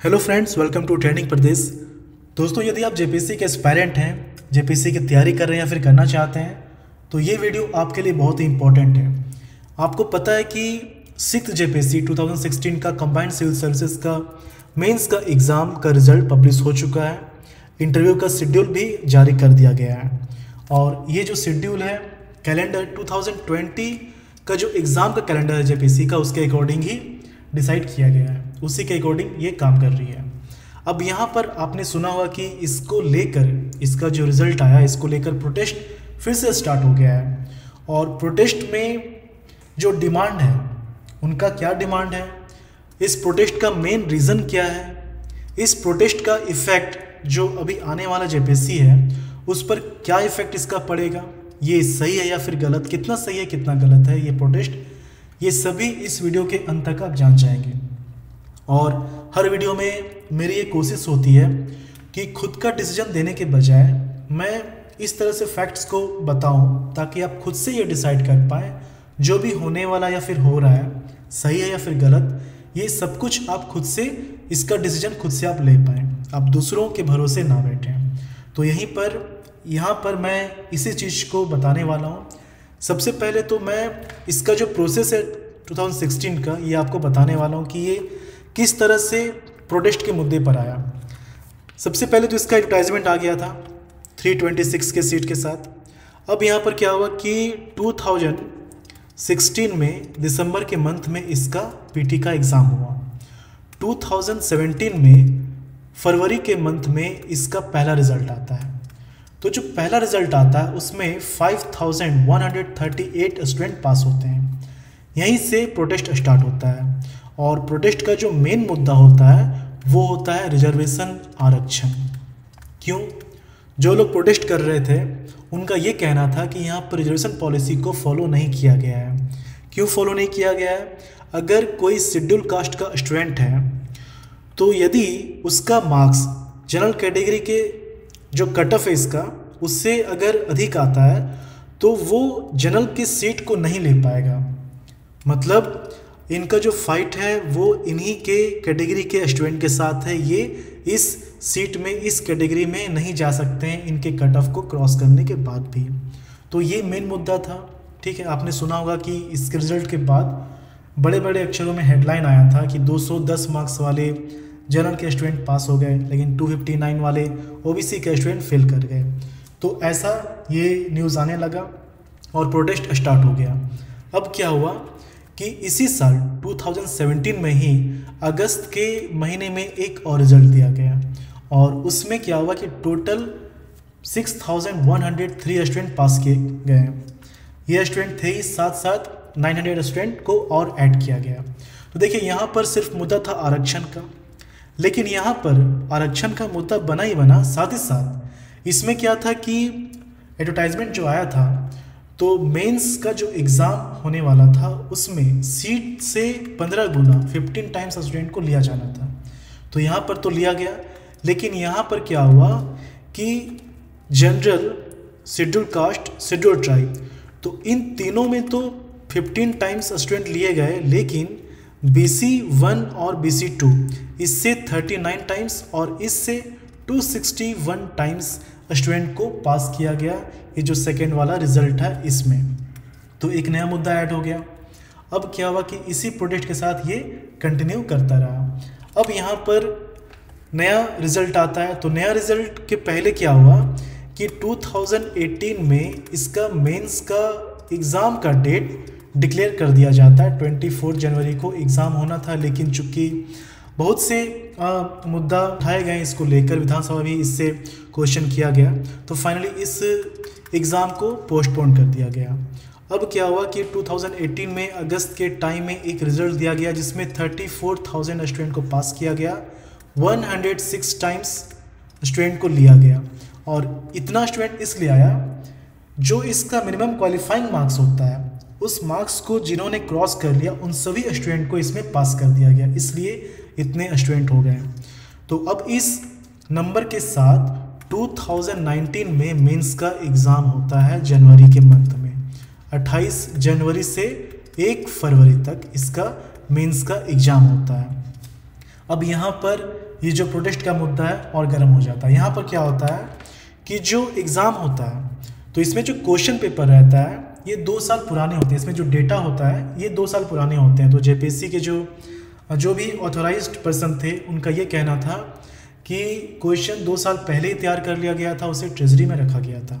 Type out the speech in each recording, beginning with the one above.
Hello friends welcome to training Pradesh दोस्तों, यदि आप जेपीसी के एस्पायरेंट हैं जेपीसी की तैयारी कर रहे हैं या फिर करना चाहते हैं तो ये वीडियो आपके लिए बहुत ही इंपॉर्टेंट है। आपको पता है कि सिक्स जेपीसी 2016 का कंबाइंड सिविल सर्विसेज़ का मेंस का एग्ज़ाम का रिज़ल्ट पब्लिश हो चुका है। इंटरव्यू का शेड्यूल भी जारी कर दिया गया है। और ये जो शेड्यूल है कैलेंडर 2020 का जो एग्ज़ाम का कैलेंडर है जेपीसी का, उसके अकॉर्डिंग ही डिसाइड किया गया है। उसी के अकॉर्डिंग ये काम कर रही है। अब यहाँ पर आपने सुना होगा कि इसको लेकर, इसका जो रिज़ल्ट आया, इसको लेकर प्रोटेस्ट फिर से स्टार्ट हो गया है। और प्रोटेस्ट में जो डिमांड है, उनका क्या डिमांड है? इस प्रोटेस्ट का मेन रीज़न क्या है? इस प्रोटेस्ट का इफ़ेक्ट जो अभी आने वाला जेपीसी है, उस पर क्या इफ़ेक्ट इसका पड़ेगा? ये सही है या फिर गलत? कितना सही है, कितना गलत है ये प्रोटेस्ट ये सभी इस वीडियो के अंत तक आप जान जाएँगे। और हर वीडियो में मेरी ये कोशिश होती है कि खुद का डिसीज़न देने के बजाय मैं इस तरह से फैक्ट्स को बताऊँ ताकि आप खुद से ये डिसाइड कर पाएँ, जो भी होने वाला या फिर हो रहा है, सही है या फिर गलत, ये सब कुछ आप खुद से, इसका डिसीज़न खुद से आप ले पाएँ। आप दूसरों के भरोसे ना बैठें। तो यहीं पर, यहाँ पर मैं इसी चीज़ को बताने वाला हूँ। सबसे पहले तो मैं इसका जो प्रोसेस है 2016 का, ये आपको बताने वाला हूँ कि ये किस तरह से प्रोटेस्ट के मुद्दे पर आया। सबसे पहले तो इसका एडवर्टाइजमेंट आ गया था 326 के सीट के साथ। अब यहाँ पर क्या हुआ कि 2016 में, दिसंबर के मंथ में इसका पीटी का एग्ज़ाम हुआ। 2017 में, फरवरी के मंथ में इसका पहला रिज़ल्ट आता है। तो जो पहला रिज़ल्ट आता है, उसमें 5138 स्टूडेंट पास होते हैं। यहीं से प्रोटेस्ट स्टार्ट होता है। और प्रोटेस्ट का जो मेन मुद्दा होता है, वो होता है रिजर्वेशन आरक्षण। क्यों? जो लोग प्रोटेस्ट कर रहे थे, उनका ये कहना था कि यहाँ पर रिजर्वेशन पॉलिसी को फॉलो नहीं किया गया है। क्यों फॉलो नहीं किया गया है? अगर कोई शेड्यूल कास्ट का स्टूडेंट है तो यदि उसका मार्क्स जनरल कैटेगरी के जो कट ऑफ़ है इसका, उससे अगर अधिक आता है तो वो जनरल की सीट को नहीं ले पाएगा। मतलब इनका जो फाइट है, वो इन्हीं के कैटेगरी के स्टूडेंट के साथ है। ये इस सीट में, इस कैटेगरी में नहीं जा सकते हैं इनके कट ऑफ़ को क्रॉस करने के बाद भी। तो ये मेन मुद्दा था, ठीक है? आपने सुना होगा कि इसके रिज़ल्ट के बाद बड़े बड़े अक्षरों में हेडलाइन आया था कि 210 मार्क्स वाले जनरल के स्टूडेंट पास हो गए, लेकिन 259 वाले ओबीसी के स्टूडेंट फेल कर गए। तो ऐसा ये न्यूज़ आने लगा और प्रोटेस्ट स्टार्ट हो गया। अब क्या हुआ? कि इसी साल 2017 में ही अगस्त के महीने में एक और रिज़ल्ट दिया गया। और उसमें क्या हुआ कि टोटल 6103 स्टूडेंट पास किए गए। ये स्टूडेंट थे ही साथ साथ 900 स्टूडेंट को और ऐड किया गया। तो देखिए, यहाँ पर सिर्फ़ मुद्दा था आरक्षण का। लेकिन यहाँ पर आरक्षण का मुद्दा बना ही बना साथ ही साथ। इसमें क्या था कि एडवर्टाइजमेंट जो आया था तो मेंस का जो एग्ज़ाम होने वाला था, उसमें सीट से पंद्रह गुना फिफ्टीन टाइम्स स्टूडेंट को लिया जाना था। तो यहाँ पर तो लिया गया। लेकिन यहाँ पर क्या हुआ कि general schedule caste schedule tribe तो इन तीनों में तो 15 टाइम्स स्टूडेंट लिए गए, लेकिन बी सी वन और बी सी टू इससे 39 टाइम्स और इससे 261 टाइम्स स्टूडेंट को पास किया गया। ये जो सेकेंड वाला रिज़ल्ट है इसमें। तो एक नया मुद्दा ऐड हो गया। अब क्या हुआ कि इसी प्रोडक्ट के साथ ये कंटिन्यू करता रहा। अब यहाँ पर नया रिज़ल्ट आता है। तो नया रिज़ल्ट के पहले क्या हुआ कि 2018 में इसका मेंस का एग्ज़ाम का डेट डिक्लेयर कर दिया जाता है। 24 जनवरी को एग्ज़ाम होना था, लेकिन चूँकि बहुत से आ, मुद्दा उठाए गए इसको लेकर विधानसभा भी इससे क्वेश्चन किया गया। तो फाइनली इस एग्ज़ाम को पोस्टपोन कर दिया गया। अब क्या हुआ कि 2018 में अगस्त के टाइम में एक रिज़ल्ट दिया गया जिसमें 34,000 स्टूडेंट को पास किया गया। 106 टाइम्स स्टूडेंट को लिया गया। और इतना स्टूडेंट इसलिए आया जो इसका मिनिमम क्वालिफाइंग मार्क्स होता है उस मार्क्स को जिन्होंने क्रॉस कर लिया उन सभी स्टूडेंट को इसमें पास कर दिया गया। इसलिए इतने स्टूडेंट हो गए तो अब इस नंबर के साथ 2019 में मेंस का एग्ज़ाम होता है जनवरी के मंथ में। 28 जनवरी से 1 फरवरी तक इसका मेंस का एग्ज़ाम होता है। अब यहाँ पर ये जो प्रोटेस्ट का मुद्दा है और गर्म हो जाता है। यहाँ पर क्या होता है कि जो एग्ज़ाम होता है तो इसमें जो क्वेश्चन पेपर रहता है, ये दो साल पुराने होते हैं। इसमें जो डेटा होता है, ये दो साल पुराने होते हैं। तो जेपीएससी के जो जो भी ऑथोराइज्ड पर्सन थे, उनका ये कहना था कि क्वेश्चन दो साल पहले ही तैयार कर लिया गया था, उसे ट्रेजरी में रखा गया था।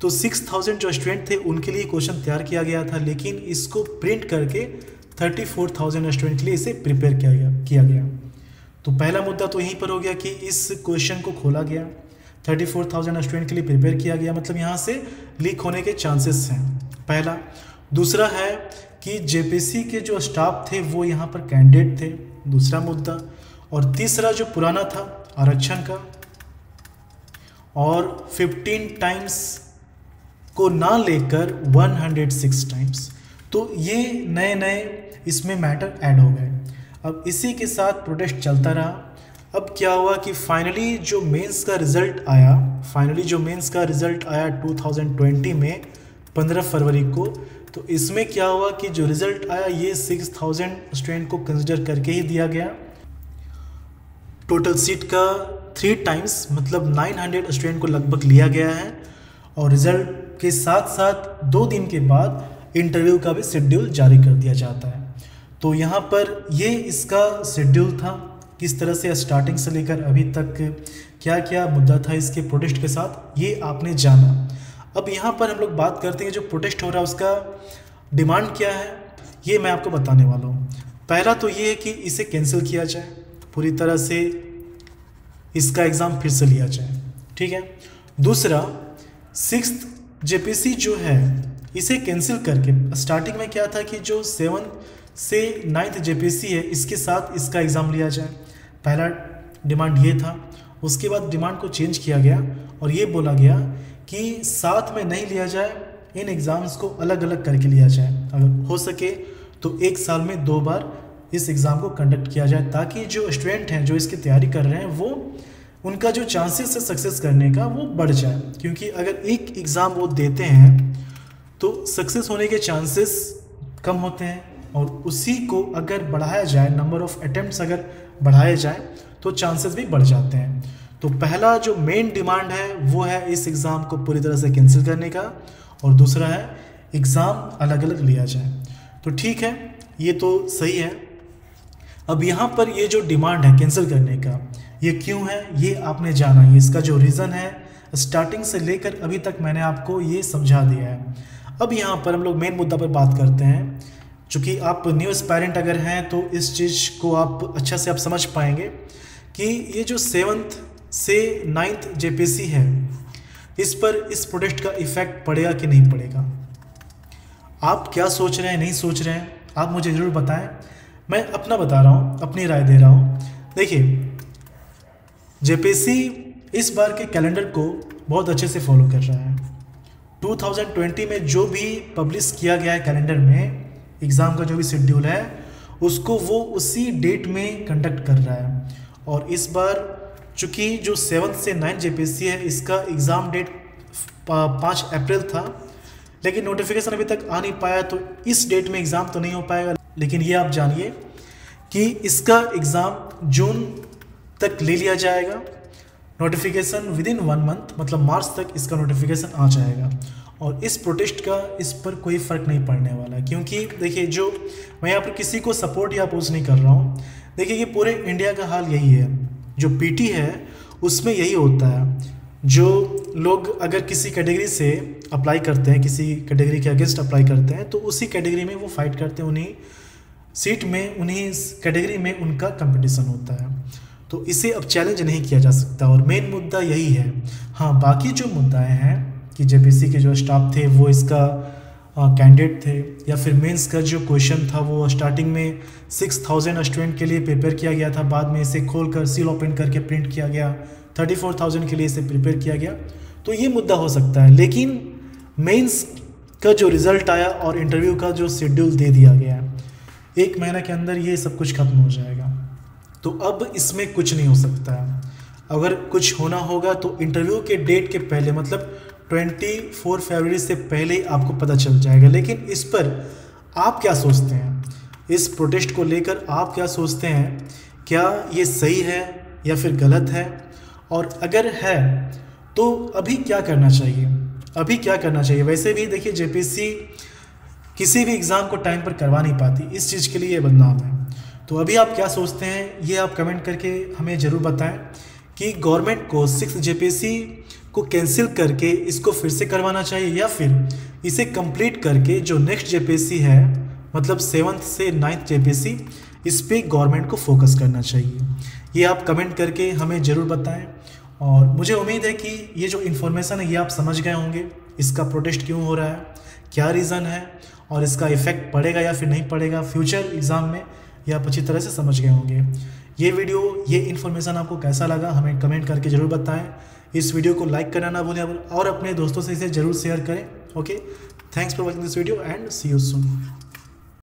तो सिक्स थाउज़ेंड जो स्टूडेंट थे, उनके लिए क्वेश्चन तैयार किया गया था, लेकिन इसको प्रिंट करके थर्टी फोर थाउज़ेंड स्टूडेंट के लिए इसे प्रिपेयर किया गया किया गया। तो पहला मुद्दा तो यहीं पर हो गया कि इस क्वेश्चन को खोला गया। थर्टी फोर थाउज़ेंड स्टूडेंट के लिए प्रिपेयर किया गया मतलब यहाँ से लीक होने के चांसेस हैं। पहला। दूसरा है कि जेपीसी के जो स्टाफ थे वो यहाँ पर कैंडिडेट थे, दूसरा मुद्दा। और तीसरा जो पुराना था, आरक्षण का। और 15 टाइम्स को ना लेकर 106 टाइम्स तो ये नए नए इसमें मैटर ऐड हो गए। अब इसी के साथ प्रोटेस्ट चलता रहा। अब क्या हुआ कि फाइनली जो मेंस का रिज़ल्ट आया फाइनली जो मेंस का रिज़ल्ट आया 2020 में 15 फरवरी को। तो इसमें क्या हुआ कि जो रिज़ल्ट आया, ये 6000 स्टूडेंट को कंसिडर करके ही दिया गया। टोटल सीट का थ्री टाइम्स मतलब 900 स्टूडेंट को लगभग लिया गया है। और रिज़ल्ट के साथ साथ दो दिन के बाद इंटरव्यू का भी शेड्यूल जारी कर दिया जाता है। तो यहाँ पर ये इसका शेड्यूल था, किस तरह से स्टार्टिंग से लेकर अभी तक क्या क्या मुद्दा था इसके प्रोटेस्ट के साथ, ये आपने जाना। अब यहाँ पर हम लोग बात करते हैं जो प्रोटेस्ट हो रहा है, उसका डिमांड क्या है, ये मैं आपको बताने वाला हूँ। पहला तो ये है कि इसे कैंसिल किया जाए, पूरी तरह से इसका एग्ज़ाम फिर से लिया जाए, ठीक है? दूसरा सिक्स जेपीसी जो है, इसे कैंसिल करके स्टार्टिंग में क्या था कि जो सेवन से नाइन्थ जेपीसी है, इसके साथ इसका एग्ज़ाम लिया जाए। पहला डिमांड ये था, उसके बाद डिमांड को चेंज किया गया और ये बोला गया कि साथ में नहीं लिया जाए, इन एग्ज़ाम्स को अलग अलग करके लिया जाए। अगर हो सके तो एक साल में दो बार इस एग्ज़ाम को कंडक्ट किया जाए, ताकि जो स्टूडेंट हैं, जो इसकी तैयारी कर रहे हैं, वो उनका जो चांसेस है सक्सेस करने का वो बढ़ जाए। क्योंकि अगर एक एग्ज़ाम वो देते हैं तो सक्सेस होने के चांसेस कम होते हैं और उसी को अगर बढ़ाया जाए नंबर ऑफ़ अटैम्प्ट्स अगर बढ़ाए जाए तो चांसेस भी बढ़ जाते हैं। तो पहला जो मेन डिमांड है, वो है इस एग्ज़ाम को पूरी तरह से कैंसिल करने का और दूसरा है एग्ज़ाम अलग अलग लिया जाए। तो ठीक है, ये तो सही है। अब यहाँ पर ये जो डिमांड है कैंसिल करने का, ये क्यों है, ये आपने जाना। ये इसका जो रीज़न है स्टार्टिंग से लेकर अभी तक मैंने आपको ये समझा दिया है। अब यहाँ पर हम लोग मेन मुद्दा पर बात करते हैं। चूँकि आप न्यूज़ पेरेंट अगर हैं तो इस चीज़ को आप अच्छा से आप समझ पाएँगे कि ये जो सेवन्थ से नाइन्थ जेपीसी है। इस पर इस प्रोडक्ट का इफ़ेक्ट पड़ेगा कि नहीं पड़ेगा? आप क्या सोच रहे हैं, नहीं सोच रहे हैं? आप मुझे ज़रूर बताएँ। मैं अपना बता रहा हूँ, अपनी राय दे रहा हूँ। देखिए जेपीसी इस बार के कैलेंडर को बहुत अच्छे से फॉलो कर रहा है। 2020 में जो भी पब्लिश किया गया है कैलेंडर में एग्ज़ाम का जो भी शेड्यूल है, उसको वो उसी डेट में कंडक्ट कर रहा है। और इस बार चूँकि जो सेवन्थ से नाइन्थ जेपीसी है, इसका एग्ज़ाम डेट पाँच अप्रैल था, लेकिन नोटिफिकेशन अभी तक आ नहीं पाया तो इस डेट में एग्ज़ाम तो नहीं हो पाएगा लेकिन ये आप जानिए कि इसका एग्ज़ाम जून तक ले लिया जाएगा। Notification within one month मतलब मार्च तक इसका नोटिफिकेशन आ जाएगा। और इस प्रोटेस्ट का इस पर कोई फ़र्क नहीं पड़ने वाला, क्योंकि देखिए, जो मैं यहाँ पर किसी को सपोर्ट या अपोज नहीं कर रहा हूँ। देखिए, ये पूरे इंडिया का हाल यही है। जो पीटी है, उसमें यही होता है। जो लोग अगर किसी कैटेगरी से अप्लाई करते हैं, किसी कैटेगरी के अगेंस्ट अप्लाई करते हैं तो उसी कैटेगरी में वो फाइट करते हैं, उन्हीं सीट में, उन्हीं कैटेगरी में उनका कंपटीशन होता है। तो इसे अब चैलेंज नहीं किया जा सकता और मेन मुद्दा यही है। हाँ बाकी जो मुद्दाएँ हैं कि जे के जो स्टाफ थे, वो इसका कैंडिडेट थे, या फिर मेंस का जो क्वेश्चन था, वो स्टार्टिंग में सिक्स थाउज़ेंड स्टूडेंट के लिए प्रिपेयर किया गया था, बाद में इसे खोल कर सील ओपन करके प्रिंट किया गया थर्टी फोर थाउज़ेंड के लिए इसे प्रिपेयर किया गया। तो ये मुद्दा हो सकता है, लेकिन मेंस का जो रिज़ल्ट आया और इंटरव्यू का जो शेड्यूल दे दिया गया है एक महीना के अंदर ये सब कुछ खत्म हो जाएगा। तो अब इसमें कुछ नहीं हो सकता। है अगर कुछ होना होगा तो इंटरव्यू के डेट के पहले मतलब 24 फरवरी से पहले ही आपको पता चल जाएगा। लेकिन इस पर आप क्या सोचते हैं? इस प्रोटेस्ट को लेकर आप क्या सोचते हैं? क्या ये सही है या फिर गलत है? और अगर है तो अभी क्या करना चाहिए? अभी क्या करना चाहिए? वैसे भी देखिए जेपीसी किसी भी एग्ज़ाम को टाइम पर करवा नहीं पाती। इस चीज़ के लिए ये बदनाम है। तो अभी आप क्या सोचते हैं, ये आप कमेंट करके हमें ज़रूर बताएँ। कि गवर्नमेंट को सिक्स जेपीसी को कैंसिल करके इसको फिर से करवाना चाहिए या फिर इसे कंप्लीट करके जो नेक्स्ट जेपीसी है मतलब सेवन्थ से नाइन्थ जेपीसी इस पर गवर्नमेंट को फोकस करना चाहिए। ये आप कमेंट करके हमें ज़रूर बताएँ। और मुझे उम्मीद है कि ये जो इन्फॉर्मेशन है, ये आप समझ गए होंगे, इसका प्रोटेस्ट क्यों हो रहा है, क्या रीज़न है, और इसका इफ़ेक्ट पड़ेगा या फिर नहीं पड़ेगा फ्यूचर एग्ज़ाम में ये आप अच्छी तरह से समझ गए होंगे। ये वीडियो, ये इन्फॉर्मेशन आपको कैसा लगा, हमें कमेंट करके ज़रूर बताएँ। इस वीडियो को लाइक करना ना भूलें और अपने दोस्तों से इसे ज़रूर शेयर करें okay thanks for watching this video and see you soon